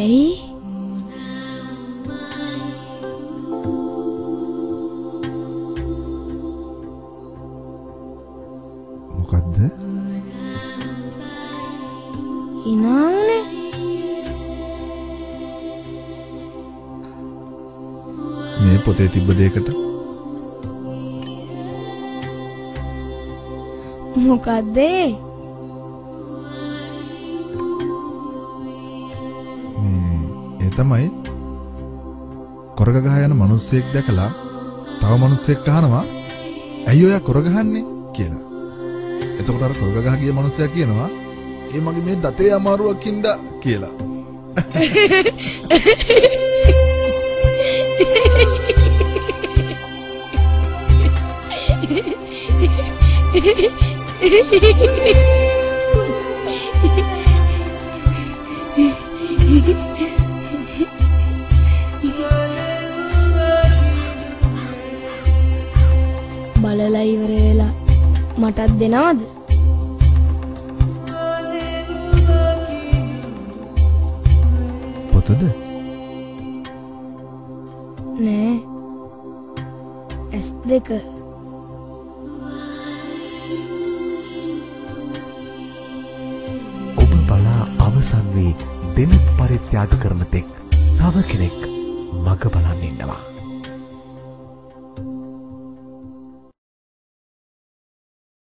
ඇයි? මොකක්ද හිනාවනේ මේ පොතේ තිබ්බ දෙයකට? මොකක්දේ ඒ තමයි කොරග ගහ යන මිනිස්සෙක් දැකලා තව මිනිස්සෙක් අහනවා ඇයි ඔයා කොරග ගහන්නේ කියලා. එතකොට අර කොරග ගහ ගිය මිනිස්සයා කියනවා ඒ මගේ මේ දතේ අමාරුවක් හින්දා කියලා. බලලා වෙලා මටත් දෙනවද පොතද? නෑ ඇස් දෙක ඔබ බලා අවසන් වී දෙන පරිත්‍යාග කරන තෙක් තව කෙනෙක් මග බලන් ඉන්නවා.